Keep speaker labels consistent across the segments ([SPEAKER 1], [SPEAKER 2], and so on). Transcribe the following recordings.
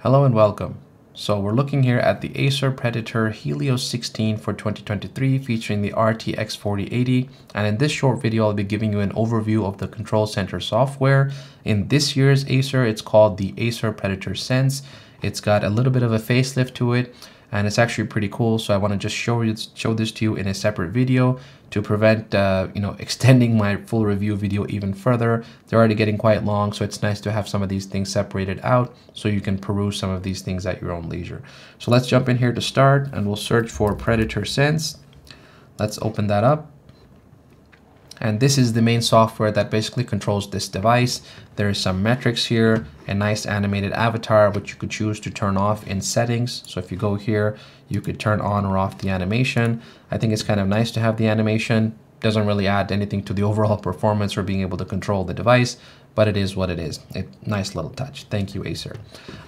[SPEAKER 1] Hello and welcome. So we're looking here at the Acer Predator Helios 16 for 2023 featuring the RTX 4080 and in this short video I'll be giving you an overview of the control center software. In this year's Acer it's called the Acer Predator Sense. It's got a little bit of a facelift to it and it's actually pretty cool. So I want to just show you show this to you in a separate video to prevent uh, you know extending my full review video even further. They're already getting quite long, so it's nice to have some of these things separated out so you can peruse some of these things at your own leisure. So let's jump in here to start and we'll search for Predator Sense. Let's open that up. And this is the main software that basically controls this device. There is some metrics here, a nice animated avatar, which you could choose to turn off in settings. So if you go here, you could turn on or off the animation. I think it's kind of nice to have the animation. Doesn't really add anything to the overall performance or being able to control the device, but it is what it is. A nice little touch. Thank you, Acer.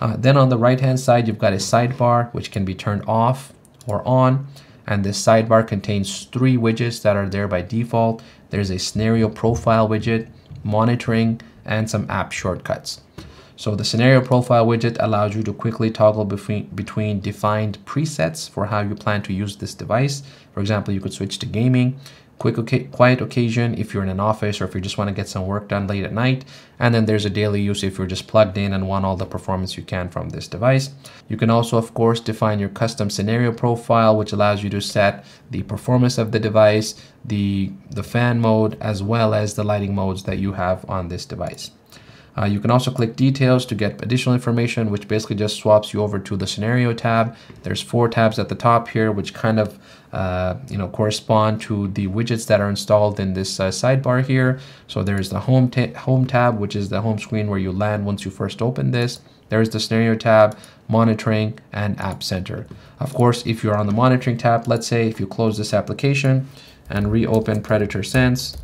[SPEAKER 1] Uh, then on the right-hand side, you've got a sidebar, which can be turned off or on. And this sidebar contains three widgets that are there by default. There's a scenario profile widget, monitoring, and some app shortcuts. So the scenario profile widget allows you to quickly toggle between, between defined presets for how you plan to use this device. For example, you could switch to gaming quick quiet occasion if you're in an office or if you just want to get some work done late at night. And then there's a daily use if you're just plugged in and want all the performance you can from this device. You can also of course define your custom scenario profile which allows you to set the performance of the device the the fan mode as well as the lighting modes that you have on this device uh, you can also click details to get additional information, which basically just swaps you over to the scenario tab. There's four tabs at the top here, which kind of uh, you know correspond to the widgets that are installed in this uh, sidebar here. So there's the home, home tab, which is the home screen where you land once you first open this. There's the scenario tab, monitoring, and app center. Of course, if you're on the monitoring tab, let's say if you close this application and reopen Predator Sense,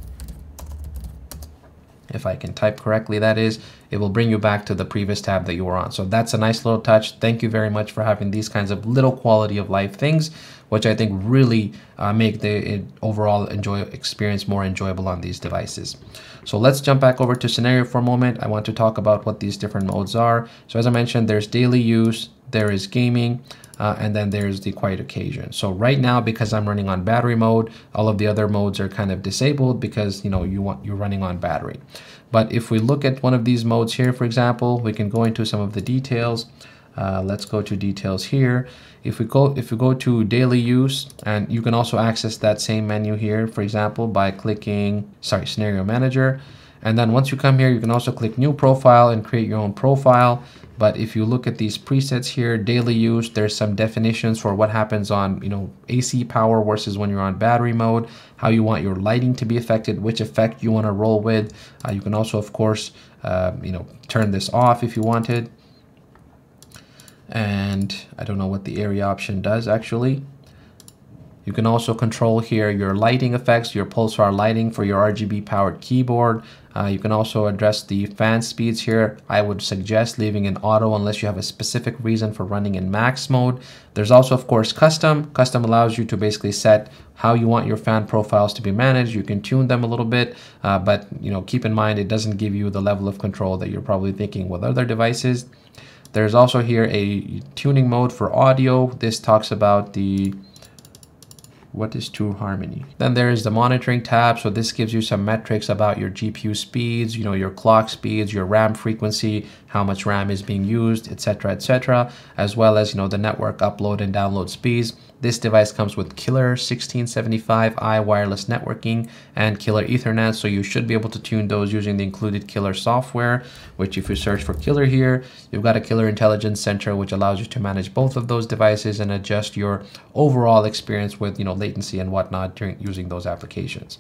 [SPEAKER 1] if I can type correctly, that is, it will bring you back to the previous tab that you were on. So that's a nice little touch. Thank you very much for having these kinds of little quality of life things, which I think really uh, make the overall enjoy experience more enjoyable on these devices. So let's jump back over to scenario for a moment. I want to talk about what these different modes are. So as I mentioned, there's daily use, there is gaming, uh, and then there's the quiet occasion. So right now, because I'm running on battery mode, all of the other modes are kind of disabled because you know you want you're running on battery. But if we look at one of these modes here, for example, we can go into some of the details. Uh, let's go to details here. If we go if we go to daily use, and you can also access that same menu here, for example, by clicking sorry scenario manager. And then once you come here, you can also click new profile and create your own profile. But if you look at these presets here, daily use, there's some definitions for what happens on, you know, AC power versus when you're on battery mode, how you want your lighting to be affected, which effect you want to roll with. Uh, you can also, of course, uh, you know, turn this off if you wanted. And I don't know what the area option does actually. You can also control here your lighting effects, your pulsar lighting for your RGB powered keyboard. Uh, you can also address the fan speeds here. I would suggest leaving in auto unless you have a specific reason for running in max mode. There's also, of course, custom. Custom allows you to basically set how you want your fan profiles to be managed. You can tune them a little bit, uh, but you know, keep in mind it doesn't give you the level of control that you're probably thinking with other devices. There's also here a tuning mode for audio. This talks about the what is true harmony? Then there is the monitoring tab. So this gives you some metrics about your GPU speeds, you know, your clock speeds, your RAM frequency, how much RAM is being used, etc., etc., as well as, you know, the network upload and download speeds. This device comes with Killer 1675i wireless networking and Killer Ethernet, so you should be able to tune those using the included Killer software, which if you search for Killer here, you've got a Killer Intelligence Center, which allows you to manage both of those devices and adjust your overall experience with, you know, latency and whatnot during using those applications.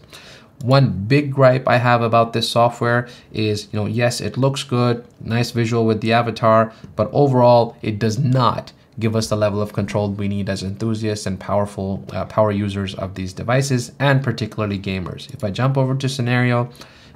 [SPEAKER 1] One big gripe I have about this software is, you know, yes, it looks good, nice visual with the avatar, but overall it does not give us the level of control we need as enthusiasts and powerful uh, power users of these devices and particularly gamers. If I jump over to scenario,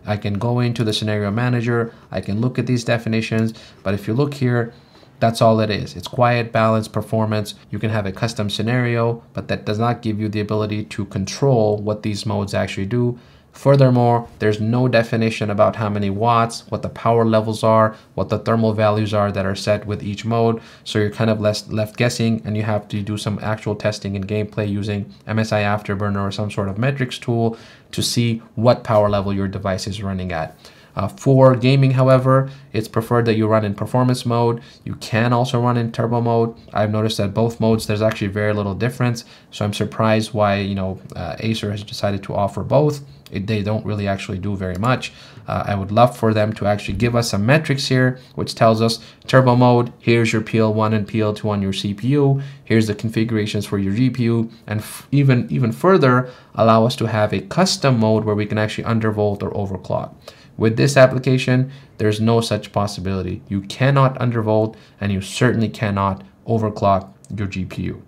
[SPEAKER 1] I can go into the scenario manager, I can look at these definitions, but if you look here, that's all it is. It's quiet, balanced performance. You can have a custom scenario, but that does not give you the ability to control what these modes actually do Furthermore, there's no definition about how many watts, what the power levels are, what the thermal values are that are set with each mode. So you're kind of less left guessing and you have to do some actual testing and gameplay using MSI Afterburner or some sort of metrics tool to see what power level your device is running at. Uh, for gaming, however, it's preferred that you run in performance mode. You can also run in turbo mode. I've noticed that both modes, there's actually very little difference. So I'm surprised why, you know, uh, Acer has decided to offer both. It, they don't really actually do very much. Uh, I would love for them to actually give us some metrics here, which tells us turbo mode, here's your PL1 and PL2 on your CPU, here's the configurations for your GPU, and even, even further, allow us to have a custom mode where we can actually undervolt or overclock. With this application, there's no such possibility. You cannot undervolt and you certainly cannot overclock your GPU.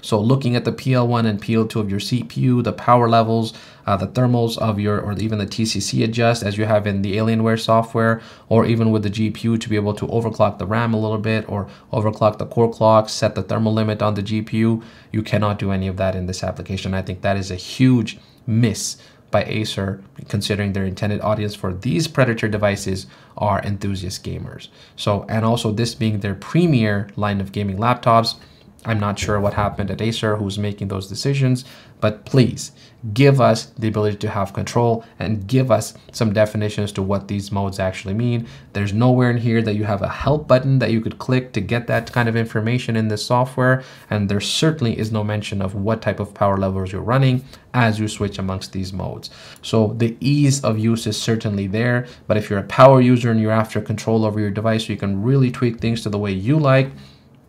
[SPEAKER 1] So looking at the PL1 and PL2 of your CPU, the power levels, uh, the thermals of your, or even the TCC adjust as you have in the Alienware software, or even with the GPU to be able to overclock the RAM a little bit or overclock the core clock, set the thermal limit on the GPU. You cannot do any of that in this application. I think that is a huge miss by Acer, considering their intended audience for these Predator devices are enthusiast gamers. So, and also this being their premier line of gaming laptops, I'm not sure what happened at Acer, who's making those decisions, but please give us the ability to have control and give us some definitions to what these modes actually mean. There's nowhere in here that you have a help button that you could click to get that kind of information in this software. And there certainly is no mention of what type of power levels you're running as you switch amongst these modes. So the ease of use is certainly there, but if you're a power user and you're after control over your device, you can really tweak things to the way you like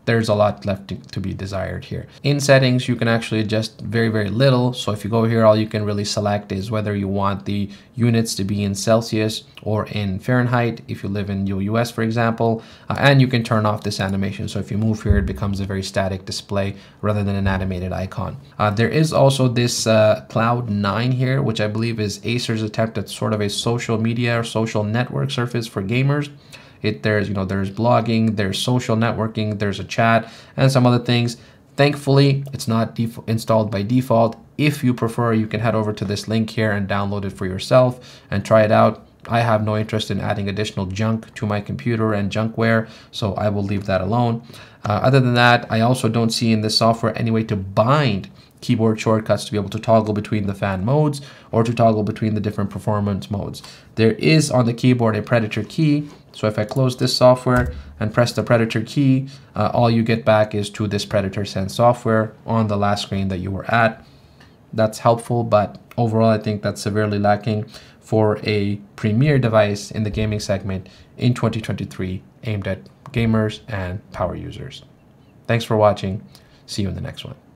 [SPEAKER 1] there's a lot left to, to, be desired here. In settings, you can actually adjust very, very little. So if you go here, all you can really select is whether you want the units to be in Celsius or in Fahrenheit, if you live in the US, for example, uh, and you can turn off this animation. So if you move here, it becomes a very static display rather than an animated icon. Uh, there is also this uh, Cloud 9 here, which I believe is Acer's attempt at sort of a social media or social network surface for gamers. It there's you know there's blogging, there's social networking, there's a chat, and some other things. Thankfully, it's not installed by default. If you prefer, you can head over to this link here and download it for yourself and try it out. I have no interest in adding additional junk to my computer and junkware, so I will leave that alone. Uh, other than that, I also don't see in this software any way to bind keyboard shortcuts to be able to toggle between the fan modes or to toggle between the different performance modes. There is on the keyboard a Predator key, so if I close this software and press the Predator key, uh, all you get back is to this Predator Sense software on the last screen that you were at. That's helpful, but overall I think that's severely lacking for a premier device in the gaming segment in 2023 aimed at gamers and power users. Thanks for watching. See you in the next one.